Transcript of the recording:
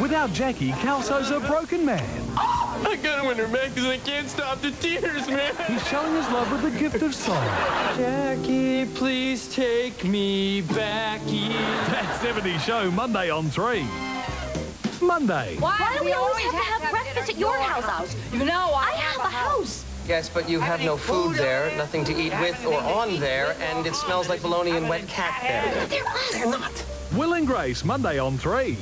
Without Jackie, Kelso's a broken man. I gotta win her back because I can't stop the tears, man. He's showing his love with the gift of song. Jackie, please take me back. That 70s show, Monday on 3. Monday. Why do we always have to have breakfast at your house? You know, I have a house. Yes, but you have no food there, nothing to eat with or on there, and it smells like bologna and wet cat there. They're. They're not. Will and Grace, Monday on 3.